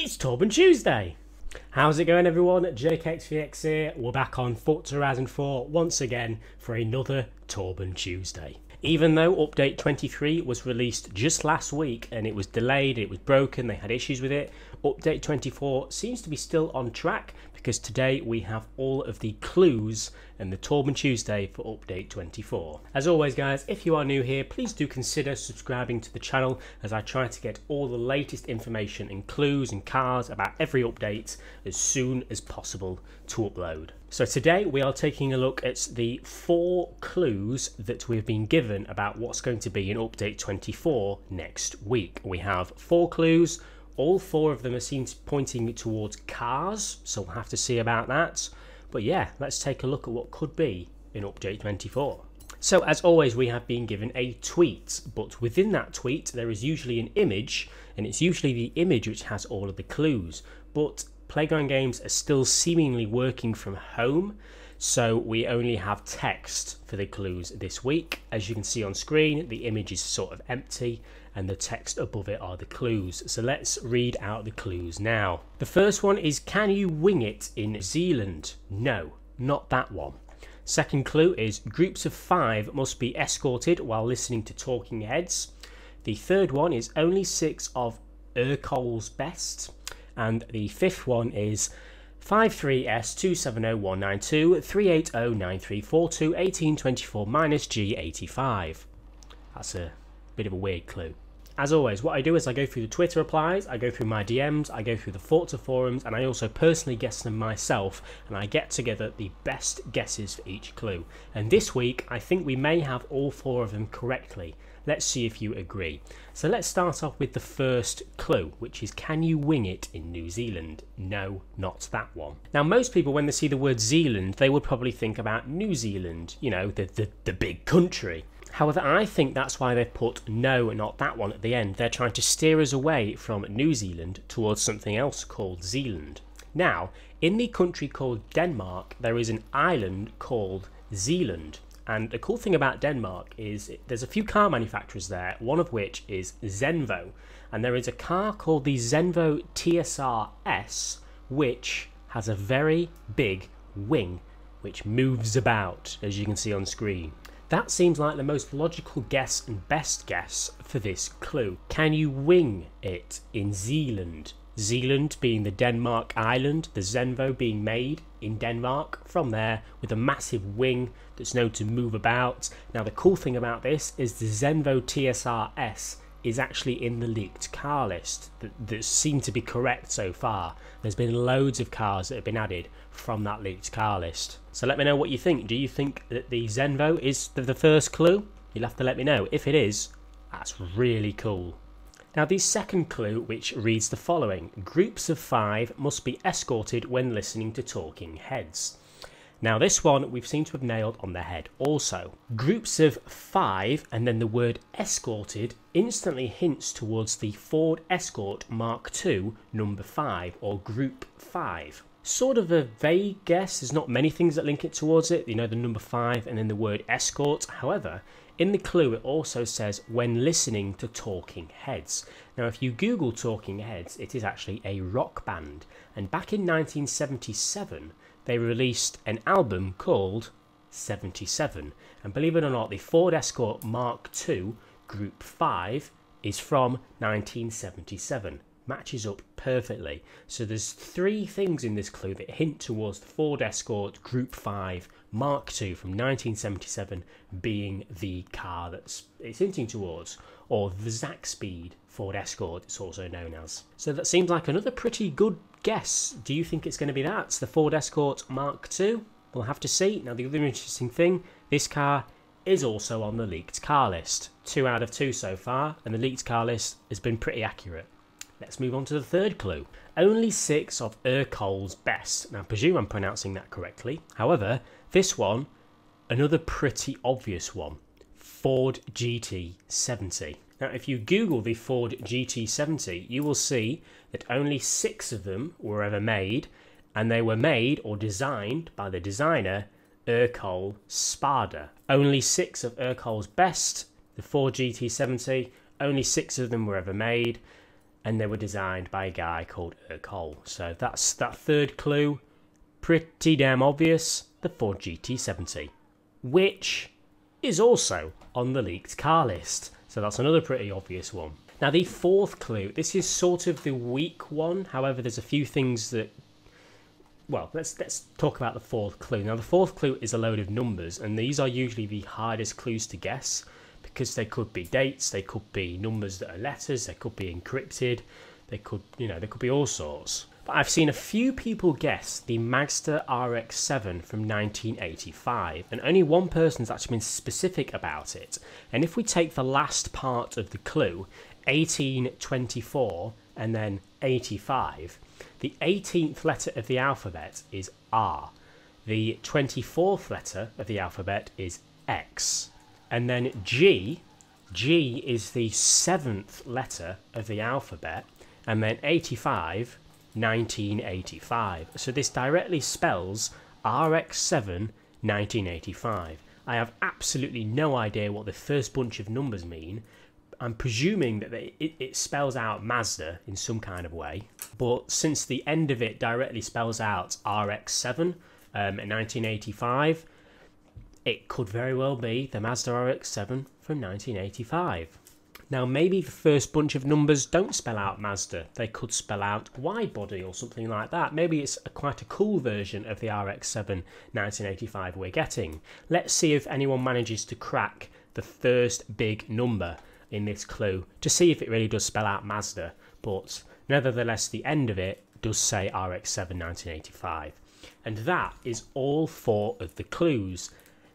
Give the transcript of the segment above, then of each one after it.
It's Torben Tuesday. How's it going, everyone? Jakexvx here. We're back on Forza Horizon 4 once again for another Torben Tuesday. Even though Update 23 was released just last week and it was delayed, it was broken, they had issues with it, Update 24 seems to be still on track because today we have all of the clues and the Torben Tuesday for Update 24. As always, guys, if you are new here, please do consider subscribing to the channel as I try to get all the latest information and clues and cars about every update as soon as possible to upload. So today we are taking a look at the four clues that we've been given about what's going to be in Update 24 next week. We have four clues all four of them are seen pointing towards cars, so we'll have to see about that. But yeah, let's take a look at what could be in Update 24. So as always, we have been given a tweet, but within that tweet, there is usually an image, and it's usually the image which has all of the clues. But Playground Games are still seemingly working from home, so we only have text for the clues this week. As you can see on screen, the image is sort of empty, and the text above it are the clues. So let's read out the clues now. The first one is Can you wing it in Zealand? No, not that one. Second clue is Groups of five must be escorted while listening to talking heads. The third one is Only six of Ercole's best. And the fifth one is 53S270192 3809342 1824 minus G85. That's a bit of a weird clue. As always, what I do is I go through the Twitter replies, I go through my DMs, I go through the Forza forums, and I also personally guess them myself, and I get together the best guesses for each clue. And this week, I think we may have all four of them correctly. Let's see if you agree. So let's start off with the first clue, which is can you wing it in New Zealand? No, not that one. Now, most people, when they see the word Zealand, they would probably think about New Zealand, you know, the, the, the big country. However, I think that's why they've put no, not that one at the end. They're trying to steer us away from New Zealand towards something else called Zealand. Now, in the country called Denmark, there is an island called Zealand. And the cool thing about Denmark is there's a few car manufacturers there, one of which is Zenvo. And there is a car called the Zenvo TSR S, which has a very big wing which moves about, as you can see on screen. That seems like the most logical guess and best guess for this clue. Can you wing it in Zealand? Zealand being the Denmark island, the Zenvo being made in Denmark from there with a massive wing that's known to move about. Now the cool thing about this is the Zenvo TSR S is actually in the leaked car list that, that seem to be correct so far. There's been loads of cars that have been added from that leaked car list. So let me know what you think. Do you think that the Zenvo is the, the first clue? You'll have to let me know. If it is, that's really cool. Now, the second clue, which reads the following Groups of five must be escorted when listening to talking heads. Now, this one we've seemed to have nailed on the head also. Groups of five and then the word escorted instantly hints towards the Ford Escort Mark II number five or Group 5 sort of a vague guess. There's not many things that link it towards it. You know, the number five and then the word escort. However, in the clue, it also says when listening to Talking Heads. Now, if you Google Talking Heads, it is actually a rock band. And back in 1977, they released an album called 77. And believe it or not, the Ford Escort Mark II Group 5 is from 1977. Matches up perfectly. So there's three things in this clue that hint towards the Ford Escort Group 5 Mark II from 1977 being the car that's it's hinting towards, or the Zakspeed Ford Escort, it's also known as. So that seems like another pretty good guess. Do you think it's going to be that? The Ford Escort Mark II? We'll have to see. Now, the other interesting thing this car is also on the leaked car list. Two out of two so far, and the leaked car list has been pretty accurate. Let's move on to the third clue. Only six of Ercole's best. Now, I presume I'm pronouncing that correctly. However, this one, another pretty obvious one Ford GT70. Now, if you Google the Ford GT70, you will see that only six of them were ever made, and they were made or designed by the designer Ercole Spada. Only six of Ercole's best, the Ford GT70, only six of them were ever made. And they were designed by a guy called Ercole. So that's that third clue. Pretty damn obvious. The Ford GT70, which is also on the leaked car list. So that's another pretty obvious one. Now the fourth clue, this is sort of the weak one. However, there's a few things that well, let's let's talk about the fourth clue. Now the fourth clue is a load of numbers and these are usually the hardest clues to guess because they could be dates, they could be numbers that are letters, they could be encrypted, they could, you know, they could be all sorts. But I've seen a few people guess the Mazda RX-7 from 1985, and only one person's actually been specific about it. And if we take the last part of the clue, 1824 and then 85, the 18th letter of the alphabet is R. The 24th letter of the alphabet is X. And then G, G is the seventh letter of the alphabet, and then 85, 1985. So this directly spells RX7 1985. I have absolutely no idea what the first bunch of numbers mean. I'm presuming that it, it, spells out Mazda in some kind of way, but since the end of it directly spells out RX7 um, in 1985, it could very well be the Mazda RX-7 from 1985. Now, maybe the first bunch of numbers don't spell out Mazda. They could spell out wide body or something like that. Maybe it's a, quite a cool version of the RX-7 1985 we're getting. Let's see if anyone manages to crack the first big number in this clue to see if it really does spell out Mazda. But nevertheless, the end of it does say RX-7 1985. And that is all four of the clues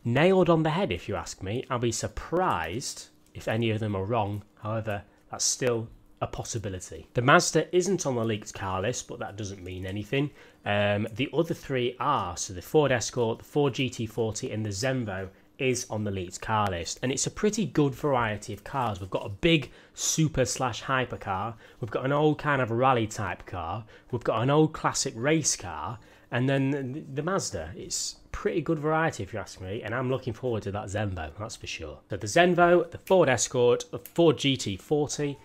nailed on the head, if you ask me. I'll be surprised if any of them are wrong. However, that's still a possibility. The Mazda isn't on the leaked car list, but that doesn't mean anything. Um, the other three are so the Ford Escort, the Ford GT40, and the Zenvo is on the leaked car list, and it's a pretty good variety of cars. We've got a big super slash hyper car, we've got an old kind of rally type car, we've got an old classic race car, and then the Mazda. It's pretty good variety if you ask me, and I'm looking forward to that Zenvo, that's for sure. So the Zenvo, the Ford Escort, the Ford GT40,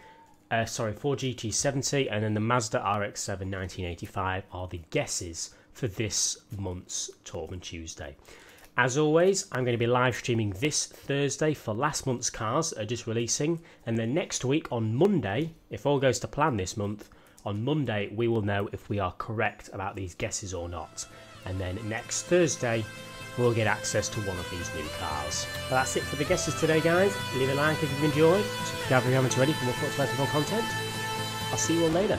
uh, sorry, Ford GT70, and then the Mazda RX-7 1985 are the guesses for this month's Torben Tuesday. As always, I'm going to be live streaming this Thursday for last month's cars that are just releasing, and then next week on Monday, if all goes to plan this month, on Monday we will know if we are correct about these guesses or not and then next Thursday we'll get access to one of these new cars. But that's it for the guesses today, guys. Leave a like if you've enjoyed. Subscribe if you haven't already for more thoughts, more content. I'll see you all later.